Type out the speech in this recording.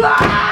Ah!